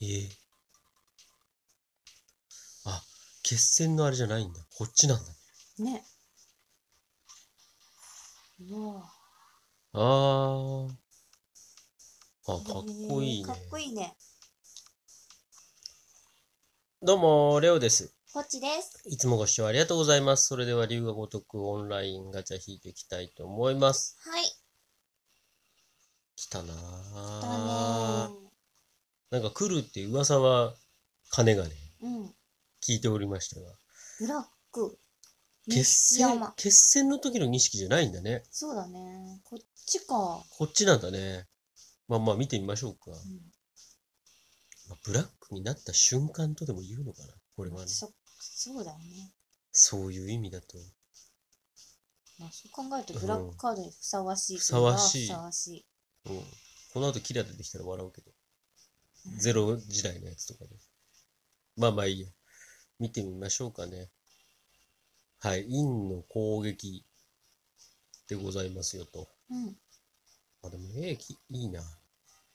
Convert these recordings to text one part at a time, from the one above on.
ええあ、決戦のあれじゃないんだ。こっちなんだ。ね。うわあー。あ、かっこいいねか。っこいいね。どうも、レオです。こっちです。いつもご視聴ありがとうございます。それでは、龍が如くオンラインガチャ引いていきたいと思います。はい。来たなだぁ。ねなんか来るって噂は、金がね、うん。聞いておりましたが。ブラック。決戦。決戦の時の儀式じゃないんだね。そうだね。こっちか。こっちなんだね。まあまあ見てみましょうか。うん。まあブラックになった瞬間とでも言うのかな？これはね。そ、そうだよね。そういう意味だと。まあ、そう考えるとブラックカードにふさわしい。ふさわしいふさわしい。うん。この後キラ出てきたら笑うけど。うんゼロ時代のやつとかで。まあまあいいや。見てみましょうかね。はい。陰の攻撃でございますよと。うん。あ、でもええきいいな。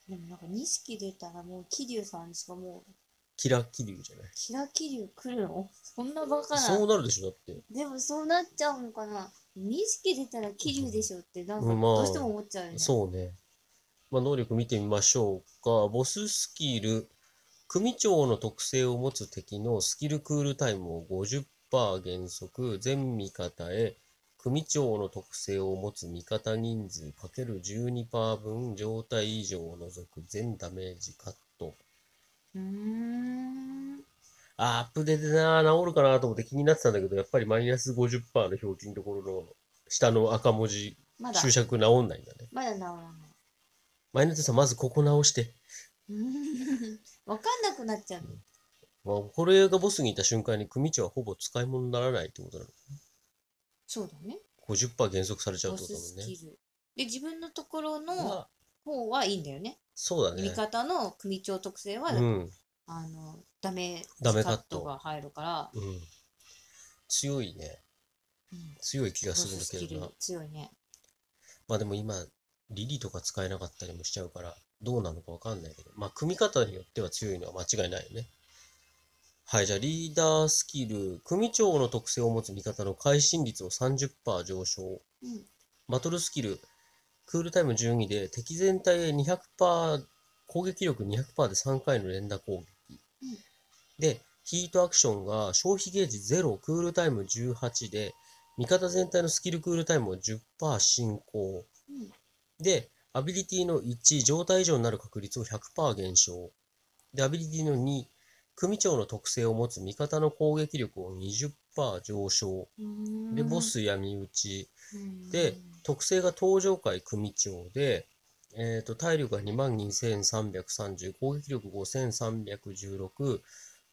でもなんか錦出たらもう桐生さんしかもう、キラキリュウじゃない？キラ桐生来るの？そんなバカな。そうなるでしょ、だって。でもそうなっちゃうのかな？錦出たら桐生でしょってなんかうんまあどうしても思っちゃうよね。そうね。まあ、能力見てみましょうか。ボススキル、組長の特性を持つ敵のスキルクールタイムを50%減速、全味方へ、組長の特性を持つ味方人数 ×12% 分状態異常を除く全ダメージカット。うーん。アップデートなー、治るかなと思って気になってたんだけど、やっぱりマイナス50%の表示のところの下の赤文字、注釈治んないんだね。まだ治らない。マイナスさん、まずここ直して。わかんなくなっちゃうの。まあ、これがボスにいた瞬間に組長はほぼ使い物にならないってことなの。そうだね。50%減速されちゃうボってことだもんね。ススキル。で、自分のところのまあ、方はいいんだよね。そうだね。味方の組長特性は、うん。あの、ダメダメカットが入るから、うん。強いね。うん強い気がボするんだけどな。強いね。まあでも今、リリとか使えなかったりもしちゃうから、どうなのかわかんないけど。まあ、組み方によっては強いのは間違いないよね。はい、じゃあリーダースキル。組長の特性を持つ味方の会心率を30%上昇。うん。バトルスキル、クールタイム12で敵全体へ200%、攻撃力200%で3回の連打攻撃。うんで、ヒートアクションが消費ゲージ0、クールタイム18で、味方全体のスキルクールタイムを10%進行。うん。で、アビリティの1、状態以上になる確率を100%減少。で、アビリティの2、組長の特性を持つ味方の攻撃力を20%上昇。で、ボス闇討ち。うんで、特性が登場界組長で、えっ、と、体力が22,330、攻撃力5,316、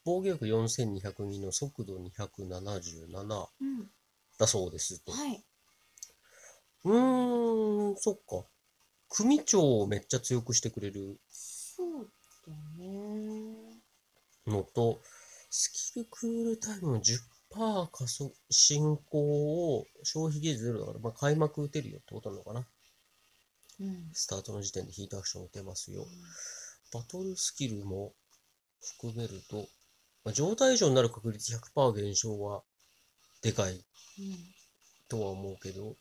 防御力4,202の速度277うん。だそうですと。はい。うーん、そっか。組長をめっちゃ強くしてくれるそうだね。のと、スキルクールタイムの10%加速、進行を消費ゲージゼロだから、まあ、開幕打てるよってことなのかな。うん。スタートの時点でヒートアクション打てますよ。バトルスキルも含めると、まあ、状態以上になる確率100%減少はでかいうん。とは思うけど、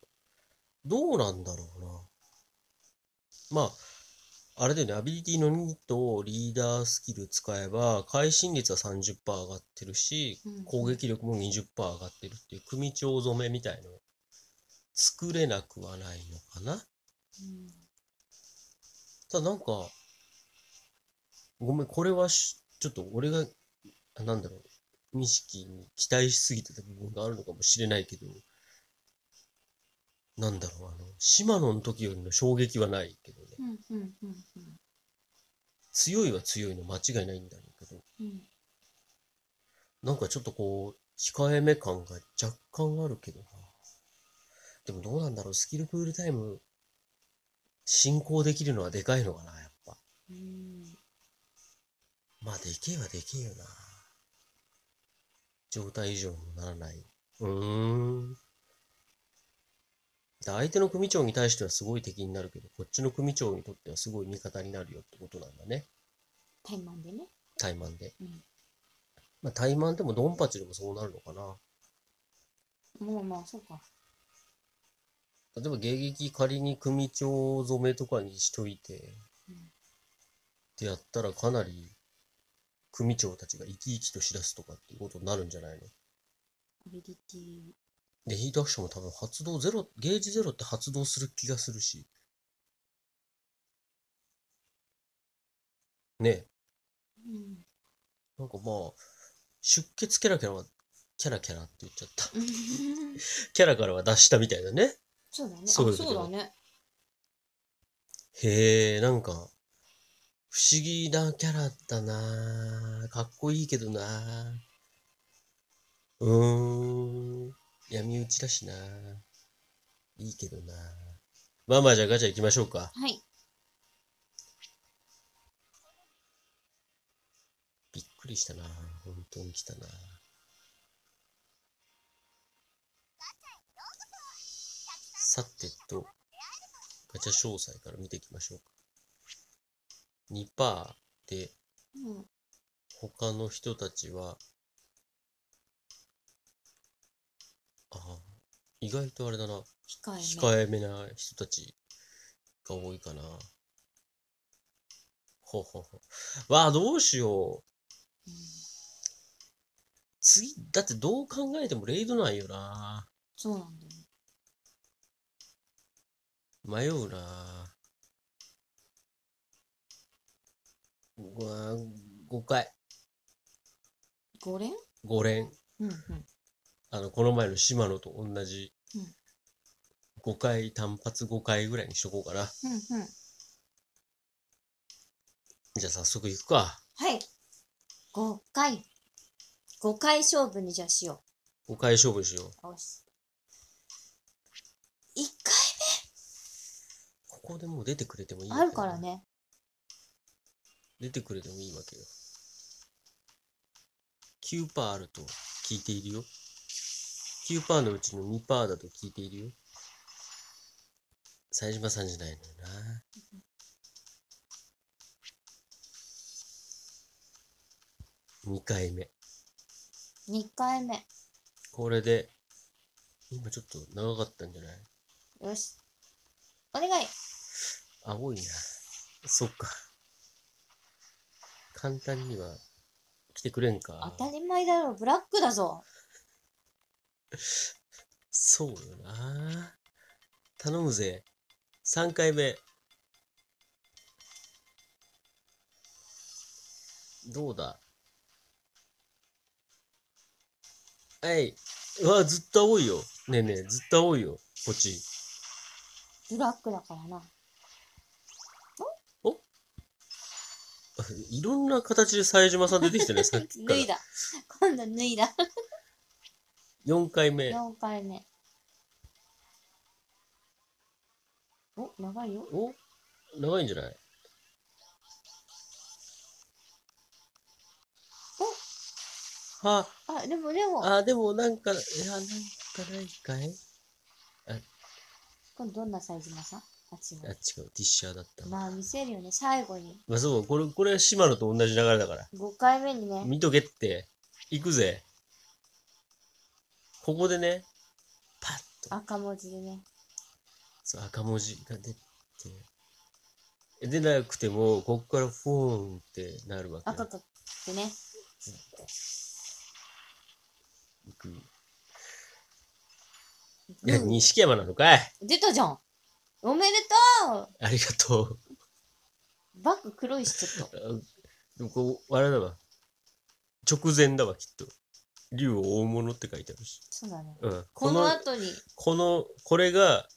どうなんだろうな。まあ、あれだよね、アビリティの2とリーダースキル使えば、会心率は30%上がってるしうん、攻撃力も20%上がってるっていう組長染めみたいの作れなくはないのかな。うん。ただなんか、ごめん、これはしちょっと俺が、あなんだろう、錦に期待しすぎてた部分があるのかもしれないけど、なんだろう、あの、島野の時よりの衝撃はないけどね。うん。うん。うん。強いは強いの間違いないんだけど、うん。なんかちょっとこう、控えめ感が若干あるけどな。でもどうなんだろう、スキルクールタイム、進行できるのはでかいのかな、やっぱ。うん。まあ、でけえはでけえよな。状態以上にもならない。うーん。で相手の組長に対してはすごい敵になるけど、こっちの組長にとってはすごい味方になるよってことなんだね。タイマンでね。怠慢で。うんまあ、怠慢でもドンパチでもそうなるのかな。もうまあ、そうか。例えば迎撃仮に組長染めとかにしといて、うんってやったらかなり組長たちが生き生きとしだすとかっていうことになるんじゃないの？アビリティ。で、ヒートアクションも多分発動ゼロ、ゲージゼロって発動する気がするし。ねえ。うん。なんかまあ、出血キャラキャラは、キャラキャラって言っちゃった。キャラからは脱したみたいだね。そうだね。そうだね。へえ、なんか、不思議なキャラだなかっこいいけどなうーん。闇討ちだしないいけどなまあまあじゃあガチャ行きましょうか。はい。びっくりしたな本当に来たなさてと、ガチャ詳細から見ていきましょうか。2%で、うん。他の人たちは、ああ、意外とあれだな、控えめ。控えめな人たちが多いかな。ほうほうほう。わあ、どうしよう。うん次、だってどう考えてもレイドなんよな。そうなんだよね。迷うな。うわ5回、5連？5連。うんうん。あの、この前の島野と同じうん、5回、単発5回ぐらいにしとこうかな。うんうん。じゃあ早速行くか。はい。5回。5回勝負にじゃあしよ5回勝負しよう。う。よし。1ここでもう出てくれてもいいあるからね。出てくれてもいいわけよ。9%あると聞いているよ。9%のうちの2%だと聞いているよ。冴島さんじゃないのよな。2回目。2回目。これで、今ちょっと長かったんじゃない？よし。お願い。青いな。そっか。簡単には来てくれんか。当たり前だろ。ブラックだぞ。そうよな。頼むぜ。3回目。どうだ？はい。うわ、ずっと青いよ。ねえねえ、ずっと青いよ。こっち。ブラックだからな。いろんな形で冴島さん出てきてね、さっきから。脱いだ。今度脱いだ。4回目。4回目。お、長いよ。お長いんじゃない？は、あ、でもでも、あ、でもなんか、いや、なんかないかい？今度どんなサイズマさんあ、違あ、違う。う、ティッシャーだった。まあ見せるよね、最後に。まあそう、これ、これは島野と同じ流れだから。5回目にね、見とけって。行くぜ。ここでね、パッと、赤文字でね。そう赤文字が出て、出なくても、ここからフォーンってなるわけよ。赤かってね。行く。いや、うん錦山なのかい出たじゃんおめでとうありがとう。バッグ黒いし、ちょっと。あでもこう、あれだわ。直前だわ、きっと。竜を追うものって書いてあるし。そうだね。うん。この後に、この、これが、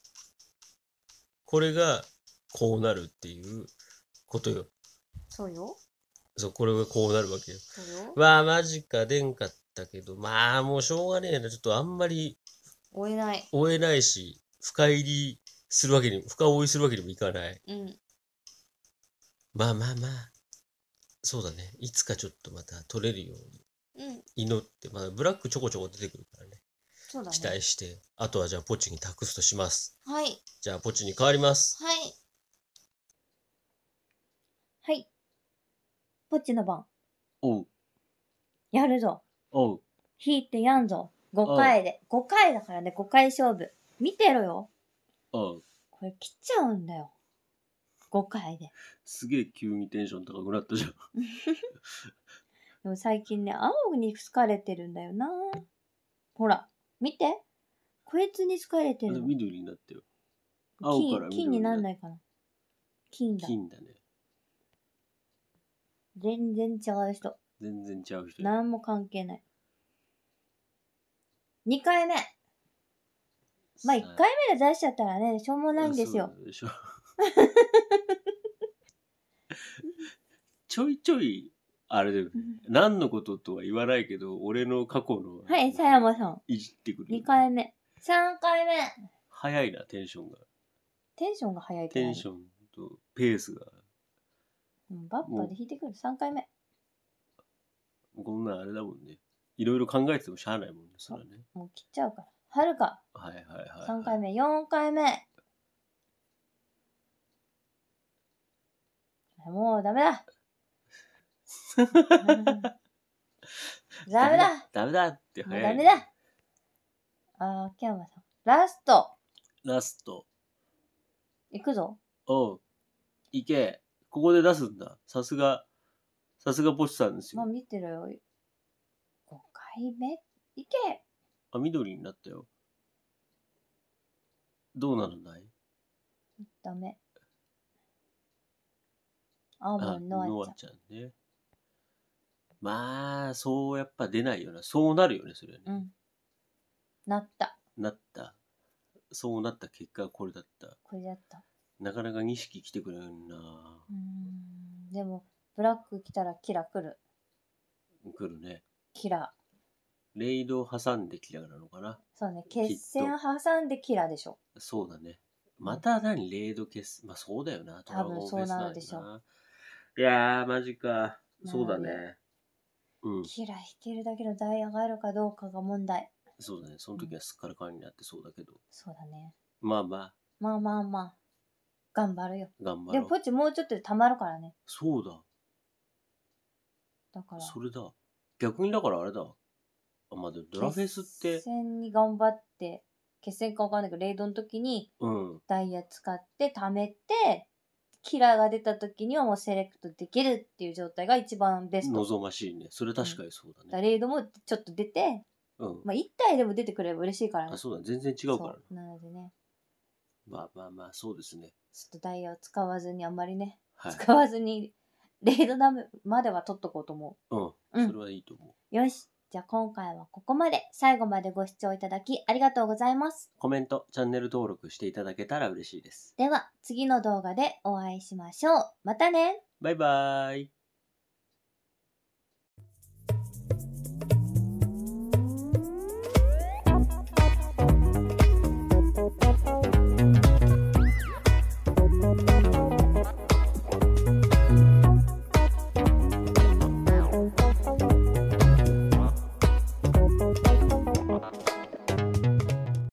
これが、こうなるっていうことよ。そうよ。そう、これがこうなるわけよ。そうよ。わあ、マジか、出んかったけど、まあ、もうしょうがねえな。ちょっとあんまり追えない。追えないし、深入りするわけに、深追いするわけにもいかない。うん。まあまあまあ、そうだね。いつかちょっとまた取れるようにうん。祈って、まあ、ブラックちょこちょこ出てくるからね。そうだね。期待して、あとはじゃあポチに託すとします。はい。じゃあポチに変わります。はい。はい。ポッチの番。おう。やるぞ。おう。引いてやんぞ。5回で。5回だからね、5回勝負。見てろよ。おう。これ切っちゃうんだよ。5回で。すげえ急にテンション高くなったじゃん。でも最近ね、青に好かれてるんだよな。ほら、見て。こいつに好かれてるの。緑になったよ。青から緑金金になんい。ないかな。金だ。金だね。全然違う人。全然違う人。何も関係ない。2回目。まあ1回目で出しちゃったらね、しょうもないんですよ。そうでしょ ちょいちょい、あれだよね。何のこととは言わないけど、俺の過去の。はい、佐山さん。いじってくる。2回目。3回目。早いな、テンションが。テンションが早いテンションとペースが。うんバッパで弾いてくる。3回目。こんなんあれだもんね。いろいろ考えててもしゃあないもんね、それはね。もう切っちゃうから。はるか。はいはいはい。3回目。4回目。もうダメだ。ダメだ。ダメだってもう早い。ダメだ。あー、秋山さん。ラスト。ラスト。いくぞ。おう。いけ。ここで出すんだ。さすが、さすがポチさんですもうよ。見てろよ。5回目？いけ。あ、緑になったよ。どうなるんだい？ダメ。青あ、森のあちゃん。ちゃんね。まあ、そうやっぱ出ないよな。そうなるよね、それはね。うん。なった。なった。そうなった結果がこれだった。これだった。なかなか錦来てくれるなうーん。でも、ブラック来たらキラ来る。来るね。キラ。レイドを挟んでキラなのかな。そうね。決戦挟んでキラでしょ。そうだね。また何レイド決まあそうだよな。多分そうなるでしょドラゴンフェスだよな。いやー、マジか。そうだね。うん。キラ弾けるだけのダイヤがあるかどうかが問題。そうだね。その時はすっからかんになってそうだけど。そうだね。まあまあ、まあまあまあ。頑張るよ。頑張ろう。でもポチもうちょっとで溜まるからね。そうだ。だから。それだ。逆にだからあれだ。あ、まあドラフェスって決、戦に頑張って、決戦かわかんないけど、レイドの時にうん。ダイヤ使って貯めて、キラーが出た時にはもうセレクトできるっていう状態が一番ベスト。望ましいね。それ確かにそうだね。レイドもちょっと出て、うん。まあ1体でも出てくれば嬉しいからね。あ、そうだ。全然違うからね。なのでね、まあまあまあ、そうですね。ちょっとダイヤを使わずにあんまりね、はい。使わずに、レイドダメまでは取っとこうと思うん。うんそれはいいと思う。う。よし。じゃあ今回はここまで。最後までご視聴いただきありがとうございます。コメント、チャンネル登録していただけたら嬉しいです。では、次の動画でお会いしましょう。またねバイバーイ。